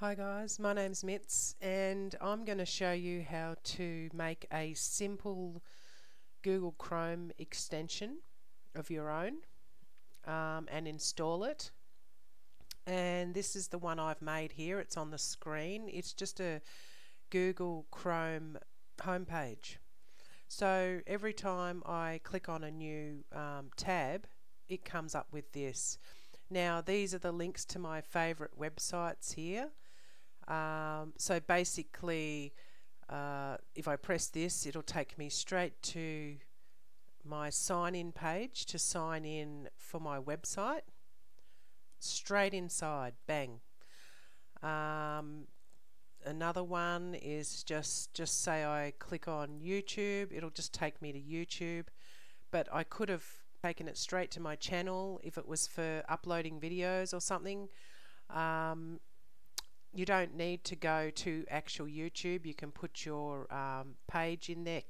Hi guys, my name's Mitz and I'm going to show you how to make a simple Google Chrome extension of your own um, and install it. And this is the one I've made here, it's on the screen. It's just a Google Chrome homepage. So every time I click on a new um, tab, it comes up with this. Now these are the links to my favorite websites here. Um, so basically, uh, if I press this, it'll take me straight to my sign in page to sign in for my website. Straight inside, bang. Um, another one is just just say I click on YouTube, it'll just take me to YouTube. But I could have taken it straight to my channel if it was for uploading videos or something. Um, you don't need to go to actual YouTube. You can put your um, page in there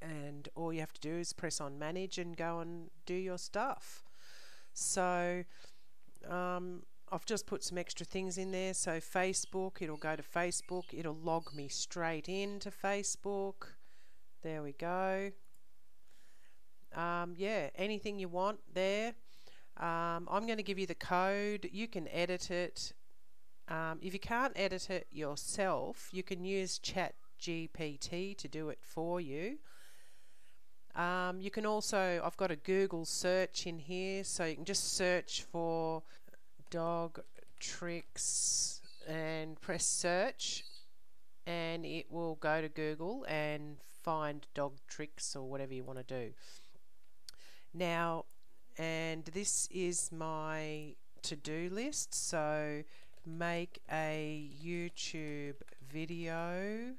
and all you have to do is press on manage and go and do your stuff. So um, I've just put some extra things in there. So Facebook, it'll go to Facebook. It'll log me straight into Facebook. There we go. Um, yeah, anything you want there. Um, I'm going to give you the code. You can edit it um, if you can't edit it yourself, you can use ChatGPT to do it for you. Um, you can also, I've got a Google search in here, so you can just search for dog tricks and press search and it will go to Google and find dog tricks or whatever you want to do. Now, and this is my to-do list, so make a YouTube video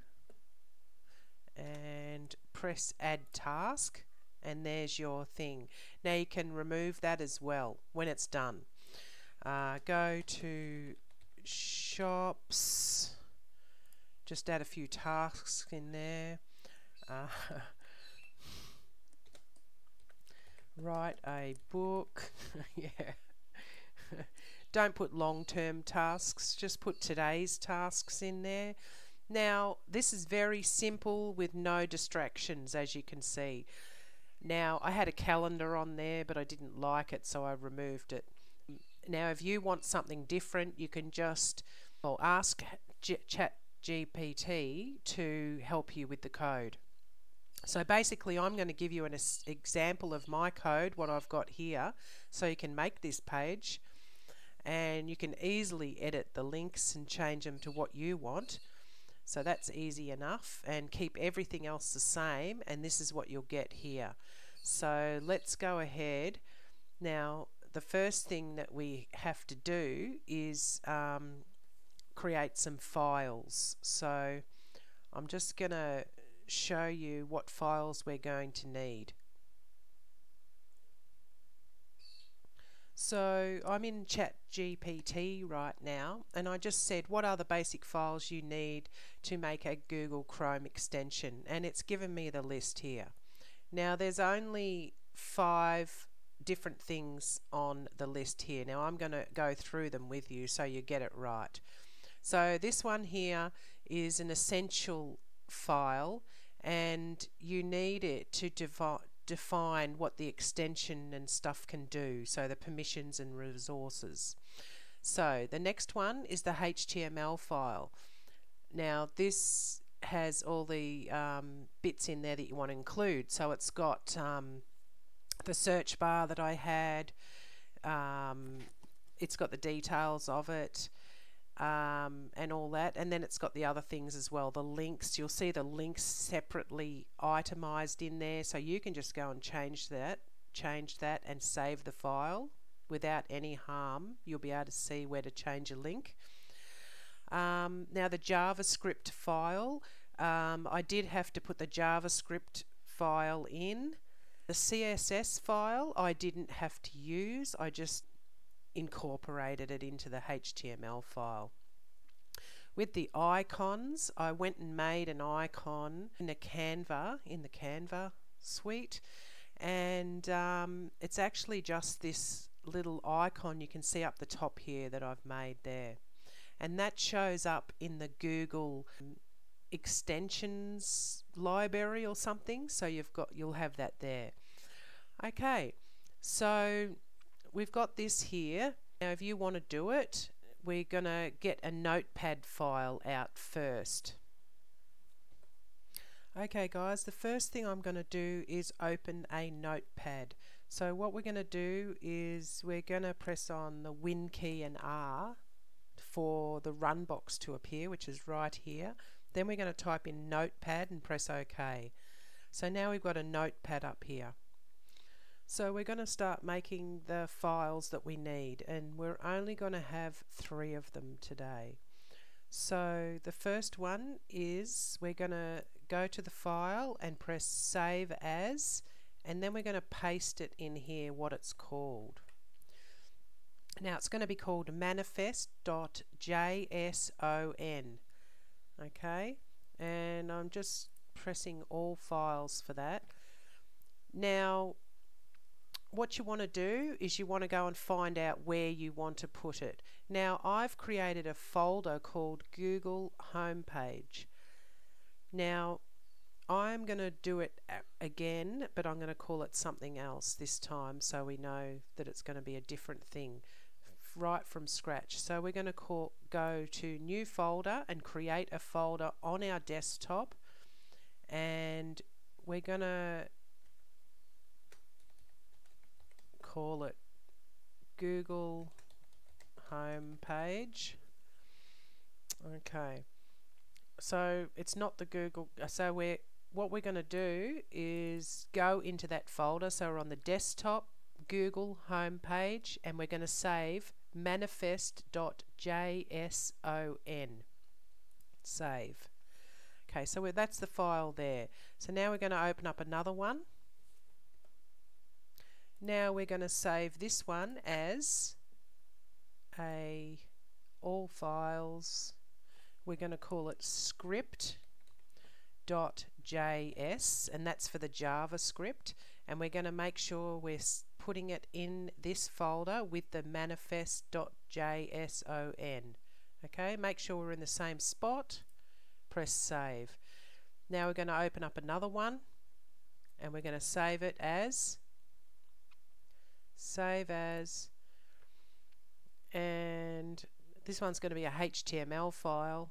and press add task and there's your thing. Now you can remove that as well when it's done. Uh, go to shops, just add a few tasks in there. Uh, write a book, yeah. Don't put long-term tasks, just put today's tasks in there. Now, this is very simple with no distractions, as you can see. Now, I had a calendar on there, but I didn't like it, so I removed it. Now, if you want something different, you can just well, ask G Chat GPT to help you with the code. So basically, I'm going to give you an example of my code, what I've got here, so you can make this page and you can easily edit the links and change them to what you want. So that's easy enough and keep everything else the same and this is what you'll get here. So let's go ahead. Now the first thing that we have to do is um, create some files. So I'm just gonna show you what files we're going to need So I'm in ChatGPT right now and I just said what are the basic files you need to make a Google Chrome extension and it's given me the list here. Now there's only five different things on the list here. Now I'm going to go through them with you so you get it right. So this one here is an essential file and you need it to define what the extension and stuff can do, so the permissions and resources. So the next one is the HTML file. Now this has all the um, bits in there that you want to include. So it's got um, the search bar that I had, um, it's got the details of it, um, and all that. And then it's got the other things as well. The links, you'll see the links separately itemized in there. So you can just go and change that, change that and save the file without any harm. You'll be able to see where to change a link. Um, now the JavaScript file, um, I did have to put the JavaScript file in. The CSS file I didn't have to use. I just incorporated it into the HTML file. With the icons, I went and made an icon in a Canva, in the Canva suite, and um, it's actually just this little icon you can see up the top here that I've made there. and that shows up in the Google extensions library or something so you've got you'll have that there okay so we've got this here now if you want to do it we're going to get a notepad file out first okay guys the first thing I'm going to do is open a notepad so what we're going to do is we're going to press on the Win key and R for the run box to appear which is right here then we're going to type in notepad and press OK. So now we've got a notepad up here. So we're going to start making the files that we need and we're only going to have three of them today. So the first one is we're going to go to the file and press save as and then we're going to paste it in here what it's called. Now it's going to be called manifest.json okay and I'm just pressing all files for that now what you want to do is you want to go and find out where you want to put it now I've created a folder called Google homepage now I'm going to do it again but I'm going to call it something else this time so we know that it's going to be a different thing right from scratch. So we're going to call, go to new folder and create a folder on our desktop and we're going to call it Google home page. Okay. So it's not the Google uh, so we're what we're going to do is go into that folder so we're on the desktop Google home page and we're going to save manifest.json. Save. Okay, so that's the file there. So now we're going to open up another one. Now we're going to save this one as a all files. We're going to call it script.js and that's for the JavaScript and we're going to make sure we're putting it in this folder with the manifest.json. Okay, make sure we're in the same spot. Press save. Now we're going to open up another one and we're going to save it as save as and this one's going to be a HTML file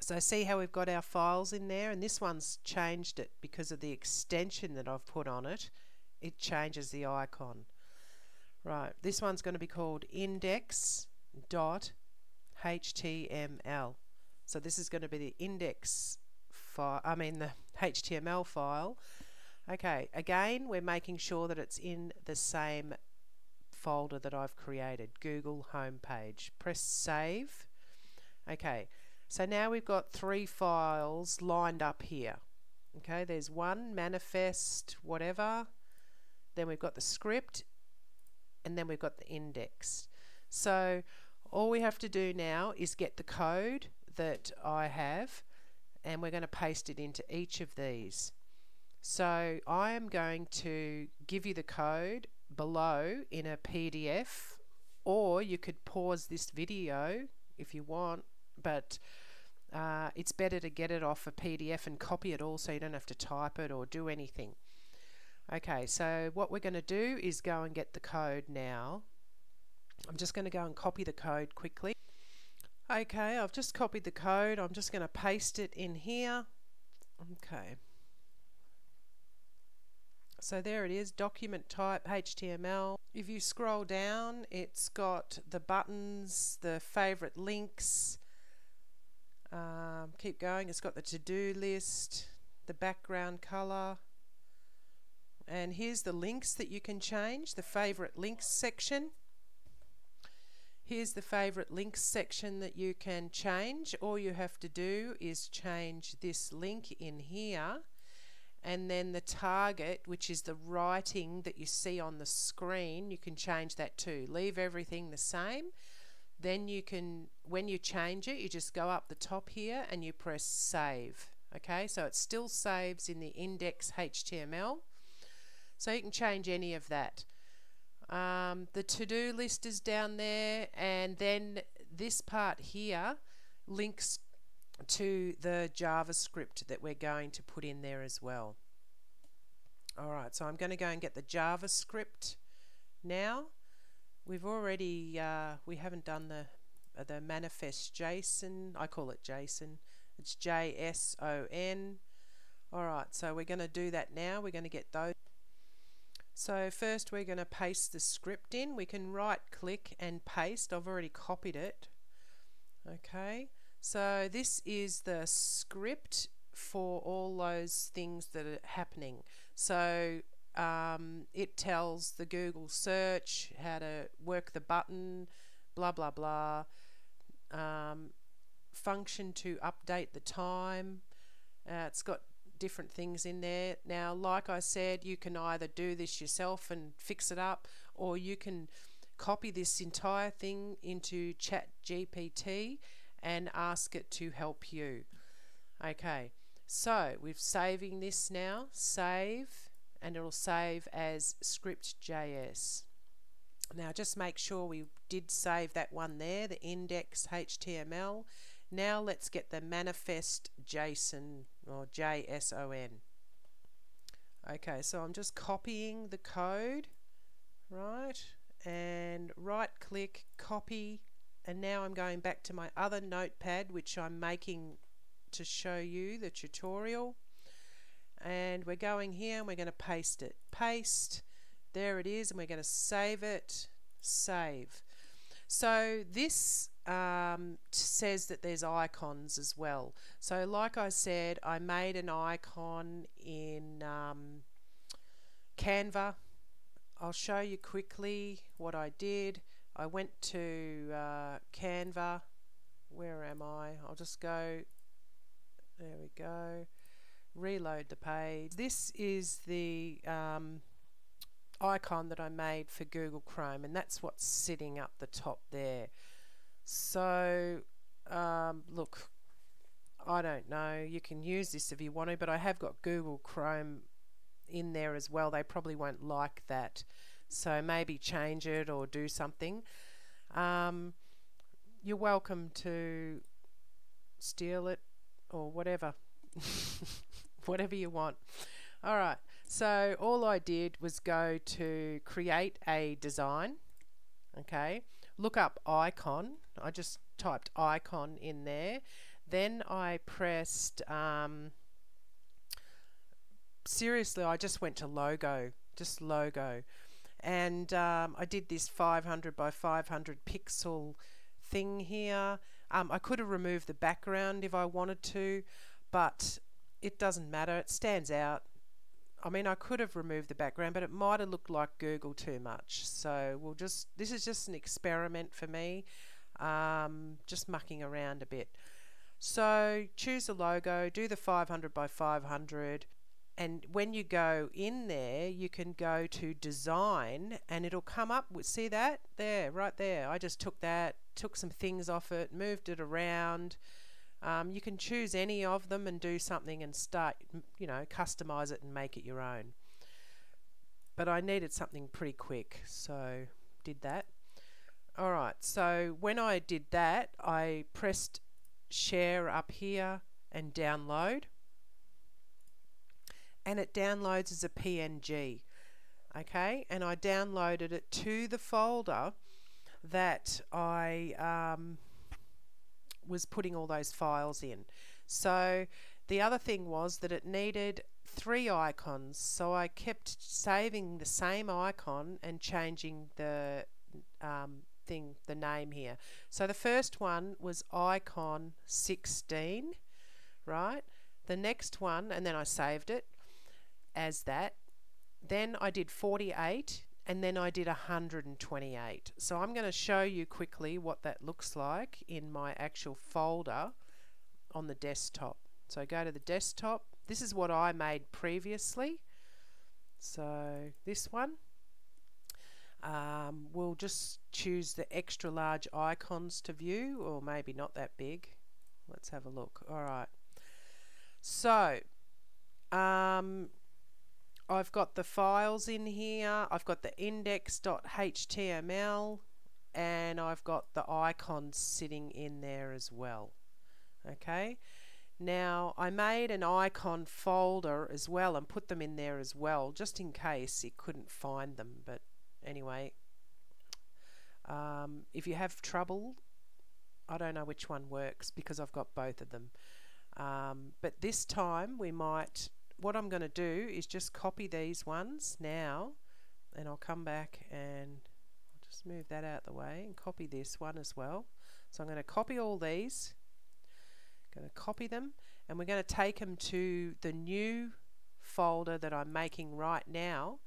so see how we've got our files in there and this one's changed it because of the extension that I've put on it it changes the icon. Right, this one's going to be called index.html. So this is going to be the index file, I mean the HTML file. Okay, again, we're making sure that it's in the same folder that I've created, Google homepage. Press save. Okay, so now we've got three files lined up here. Okay, there's one, manifest, whatever, then we've got the script, and then we've got the index. So all we have to do now is get the code that I have and we're going to paste it into each of these. So I am going to give you the code below in a PDF or you could pause this video if you want but uh, it's better to get it off a PDF and copy it all so you don't have to type it or do anything. Okay, so what we're going to do is go and get the code now. I'm just going to go and copy the code quickly. Okay, I've just copied the code. I'm just going to paste it in here. Okay. So there it is, document type HTML. If you scroll down, it's got the buttons, the favorite links. Um, keep going, it's got the to-do list, the background color, and here's the links that you can change, the favorite links section. Here's the favorite links section that you can change. All you have to do is change this link in here and then the target which is the writing that you see on the screen you can change that too. Leave everything the same. Then you can when you change it you just go up the top here and you press save. Okay so it still saves in the index HTML so you can change any of that. Um, the to-do list is down there. And then this part here links to the JavaScript that we're going to put in there as well. Alright, so I'm going to go and get the JavaScript now. We've already, uh, we haven't done the, uh, the manifest JSON. I call it JSON. It's J-S-O-N. Alright, so we're going to do that now. We're going to get those. So first we're going to paste the script in. We can right click and paste. I've already copied it. Okay, so this is the script for all those things that are happening. So um, it tells the Google search how to work the button, blah blah blah. Um, function to update the time. Uh, it's got different things in there. Now, like I said, you can either do this yourself and fix it up, or you can copy this entire thing into Chat GPT and ask it to help you. Okay, so we're saving this now. Save, and it'll save as script.js. Now just make sure we did save that one there, the index HTML. Now let's get the manifest JSON or JSON. Okay, so I'm just copying the code, right? And right click, copy, and now I'm going back to my other notepad which I'm making to show you the tutorial. And we're going here and we're going to paste it. Paste. There it is and we're going to save it. Save. So this um, says that there's icons as well. So like I said I made an icon in um, Canva. I'll show you quickly what I did I went to uh, Canva. Where am I? I'll just go. There we go. Reload the page. This is the um, icon that I made for Google Chrome and that's what's sitting up the top there. So um, look I don't know. You can use this if you want to but I have got Google Chrome in there as well. They probably won't like that so maybe change it or do something. Um, you're welcome to steal it or whatever. whatever you want. All right. So all I did was go to create a design. Okay. Look up icon. I just typed icon in there. Then I pressed, um, seriously, I just went to logo, just logo and um, I did this 500 by 500 pixel thing here. Um, I could have removed the background if I wanted to, but it doesn't matter. It stands out. I mean, I could have removed the background, but it might have looked like Google too much. So we'll just, this is just an experiment for me, um, just mucking around a bit. So choose a logo, do the 500 by 500, and when you go in there you can go to design and it'll come up with see that? There right there. I just took that took some things off it moved it around. Um, you can choose any of them and do something and start you know customize it and make it your own. But I needed something pretty quick so did that. Alright so when I did that I pressed share up here and download and it downloads as a PNG. Okay, and I downloaded it to the folder that I um, was putting all those files in. So the other thing was that it needed three icons, so I kept saving the same icon and changing the um, thing, the name here. So the first one was icon 16, right? The next one, and then I saved it, as that. Then I did 48 and then I did 128. So I'm going to show you quickly what that looks like in my actual folder on the desktop. So go to the desktop. This is what I made previously. So this one. Um, we'll just choose the extra large icons to view or maybe not that big. Let's have a look. Alright. So um, I've got the files in here. I've got the index.html and I've got the icons sitting in there as well. Okay? Now I made an icon folder as well and put them in there as well just in case it couldn't find them. But anyway um, if you have trouble I don't know which one works because I've got both of them. Um, but this time we might what I'm going to do is just copy these ones now and I'll come back and I'll just move that out the way and copy this one as well. So I'm going to copy all these going to copy them and we're going to take them to the new folder that I'm making right now.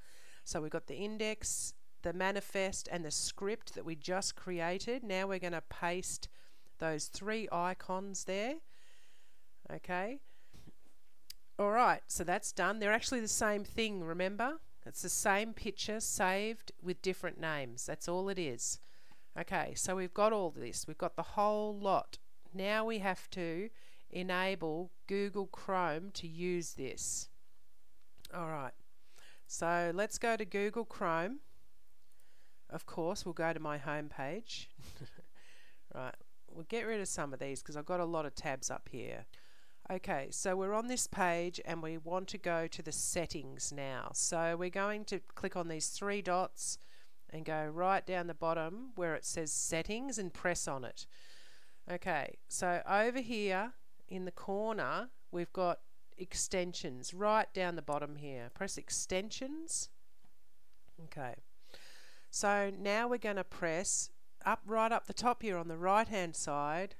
So we've got the index the manifest and the script that we just created. Now we're going to paste those three icons there okay alright so that's done. They're actually the same thing remember? It's the same picture saved with different names. That's all it is. Okay so we've got all this. We've got the whole lot. Now we have to enable Google Chrome to use this. Alright so let's go to Google Chrome. Of course we'll go to my home page right we'll get rid of some of these because I've got a lot of tabs up here Okay, so we're on this page and we want to go to the settings now. So we're going to click on these three dots and go right down the bottom where it says settings and press on it. Okay, so over here in the corner we've got extensions right down the bottom here. Press extensions. Okay, so now we're going to press up right up the top here on the right hand side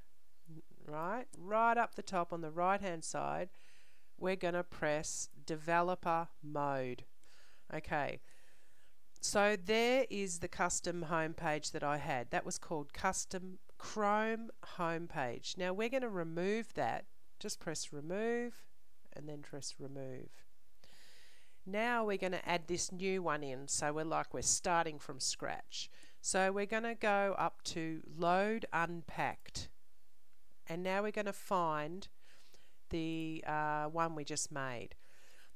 right? Right up the top on the right hand side we're going to press developer mode. Okay. So there is the custom homepage that I had. That was called custom Chrome homepage. Now we're going to remove that. Just press remove and then press remove. Now we're going to add this new one in. So we're like we're starting from scratch. So we're going to go up to load unpacked and now we're going to find the uh, one we just made.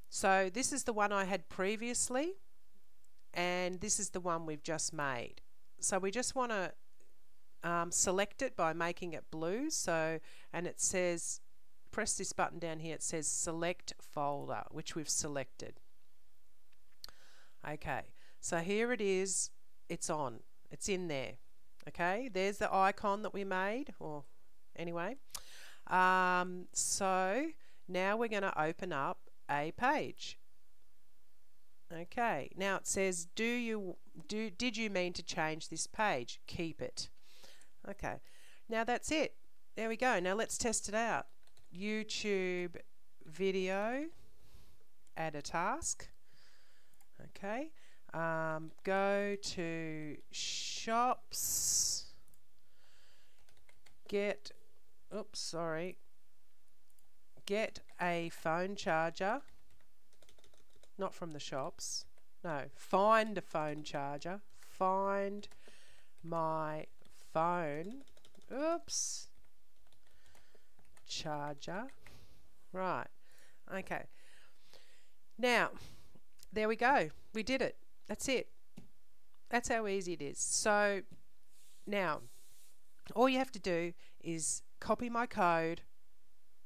So this is the one I had previously and this is the one we've just made. So we just want to um, select it by making it blue so and it says press this button down here it says select folder which we've selected okay so here it is it's on it's in there okay there's the icon that we made or anyway. Um, so now we're going to open up a page. Okay, now it says, do you do did you mean to change this page? Keep it. Okay, now that's it. There we go. Now let's test it out. YouTube video, add a task. Okay, um, go to shops, get oops, sorry, get a phone charger, not from the shops, no, find a phone charger, find my phone, oops, charger, right, okay. Now, there we go, we did it, that's it. That's how easy it is. So, now, all you have to do is copy my code,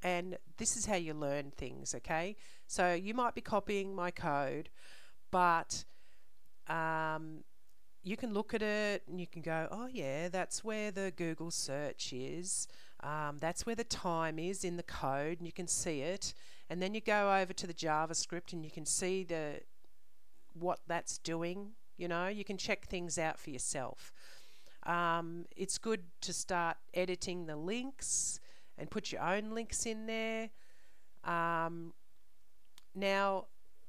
and this is how you learn things, okay? So you might be copying my code, but um, you can look at it and you can go, oh yeah, that's where the Google search is. Um, that's where the time is in the code, and you can see it. And then you go over to the JavaScript and you can see the what that's doing. You know, you can check things out for yourself. Um, it's good to start editing the links and put your own links in there. Um, now,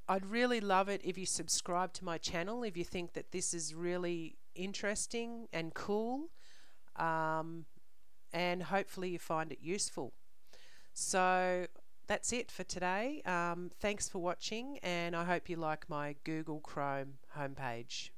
I'd really love it if you subscribe to my channel if you think that this is really interesting and cool um, and hopefully you find it useful. So that's it for today. Um, thanks for watching and I hope you like my Google Chrome homepage.